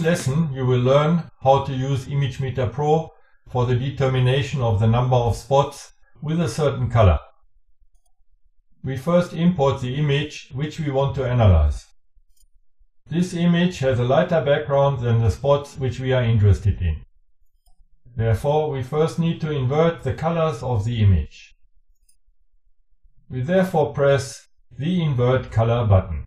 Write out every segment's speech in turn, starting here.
this lesson you will learn how to use ImageMeter Pro for the determination of the number of spots with a certain color. We first import the image which we want to analyze. This image has a lighter background than the spots which we are interested in. Therefore, we first need to invert the colors of the image. We therefore press the Invert Color button.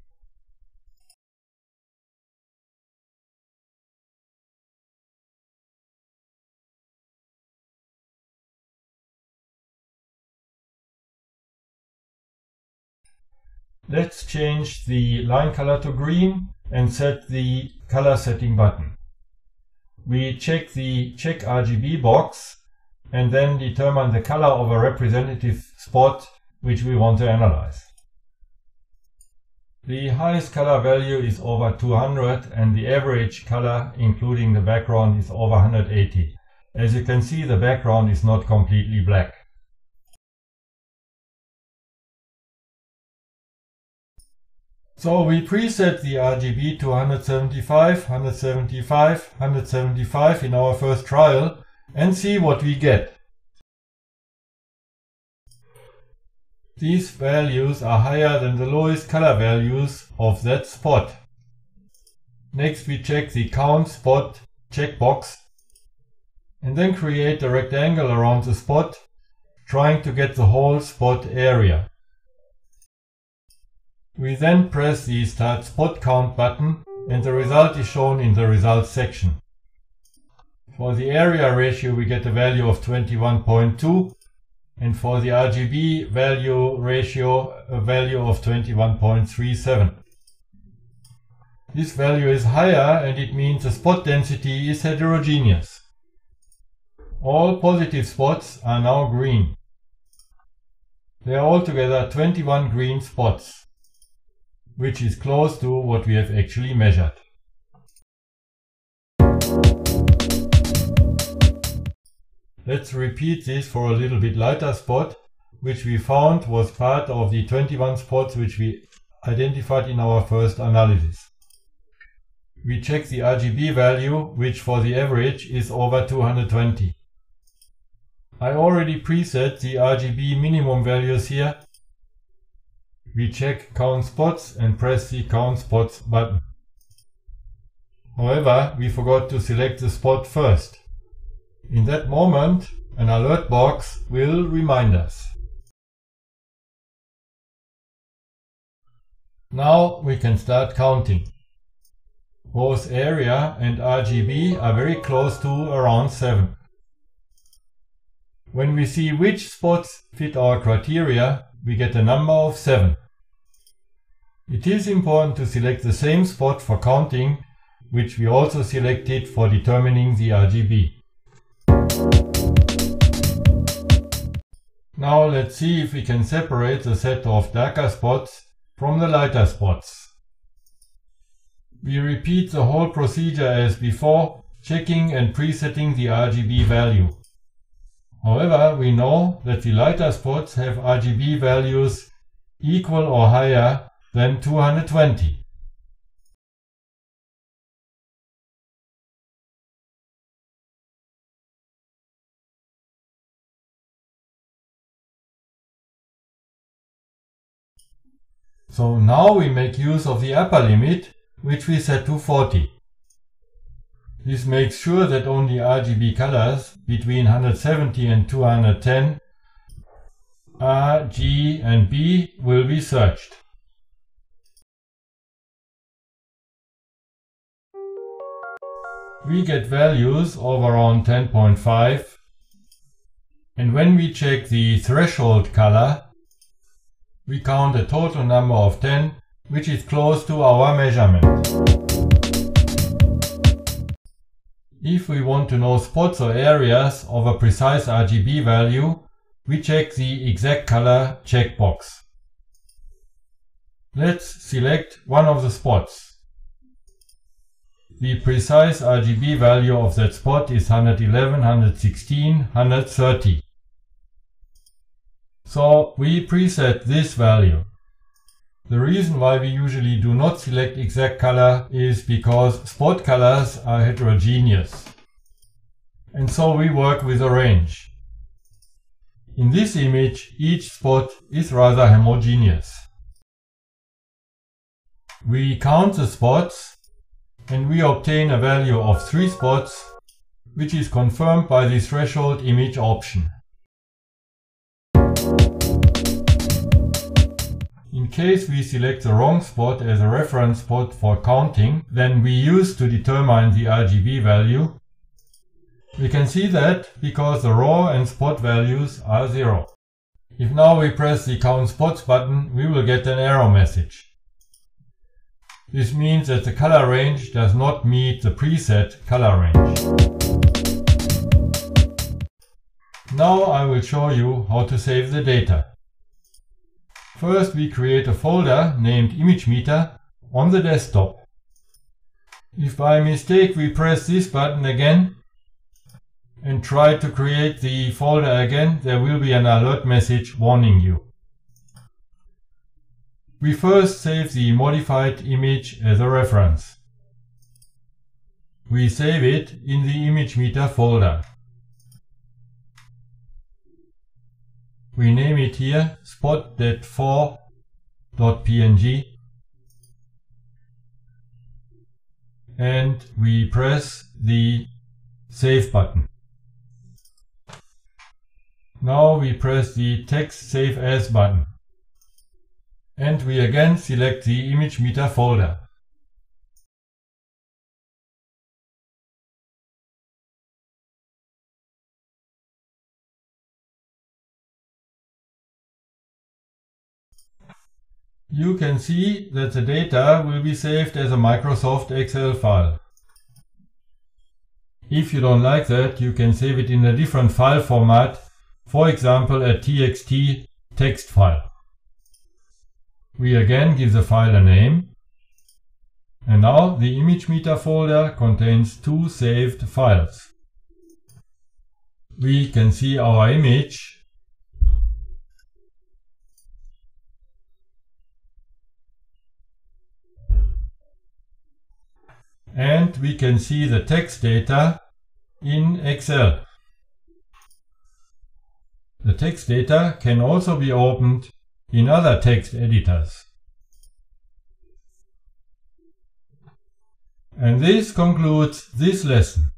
Let's change the line color to green and set the color setting button. We check the check RGB box and then determine the color of a representative spot which we want to analyze. The highest color value is over 200 and the average color including the background is over 180. As you can see the background is not completely black. So we preset the RGB to 175, 175, 175 in our first trial and see what we get. These values are higher than the lowest color values of that spot. Next we check the count spot checkbox and then create a rectangle around the spot trying to get the whole spot area. We then press the Start Spot Count button and the result is shown in the Results section. For the area ratio we get a value of 21.2 and for the RGB value ratio a value of 21.37. This value is higher and it means the spot density is heterogeneous. All positive spots are now green. There are altogether 21 green spots which is close to what we have actually measured. Let's repeat this for a little bit lighter spot, which we found was part of the 21 spots which we identified in our first analysis. We check the RGB value, which for the average is over 220. I already preset the RGB minimum values here we check count spots and press the count spots button. However, we forgot to select the spot first. In that moment, an alert box will remind us. Now we can start counting. Both area and RGB are very close to around 7. When we see which spots fit our criteria, we get a number of 7. It is important to select the same spot for counting, which we also selected for determining the RGB. Now let's see if we can separate the set of darker spots from the lighter spots. We repeat the whole procedure as before, checking and presetting the RGB value. However, we know that the lighter spots have RGB values equal or higher then 220. So now we make use of the upper limit, which we set to 40. This makes sure that only RGB colors between 170 and 210 R, G and B will be searched. We get values of around 10.5 and when we check the threshold color we count a total number of 10 which is close to our measurement. If we want to know spots or areas of a precise RGB value, we check the exact color checkbox. Let's select one of the spots. The precise RGB value of that spot is 111, 116, 130. So we preset this value. The reason why we usually do not select exact color is because spot colors are heterogeneous. And so we work with a range. In this image, each spot is rather homogeneous. We count the spots and we obtain a value of 3 spots, which is confirmed by the threshold image option. In case we select the wrong spot as a reference spot for counting, then we use to determine the RGB value. We can see that because the raw and spot values are zero. If now we press the count spots button, we will get an error message. This means that the color range does not meet the preset color range. Now I will show you how to save the data. First we create a folder named ImageMeter on the desktop. If by mistake we press this button again and try to create the folder again, there will be an alert message warning you. We first save the modified image as a reference. We save it in the ImageMeter folder. We name it here spot.4.png and we press the save button. Now we press the text save as button. And we again select the ImageMeter folder. You can see that the data will be saved as a Microsoft Excel file. If you don't like that, you can save it in a different file format, for example a TXT text file. We again give the file a name. And now the ImageMeter folder contains two saved files. We can see our image and we can see the text data in Excel. The text data can also be opened in other text editors. And this concludes this lesson.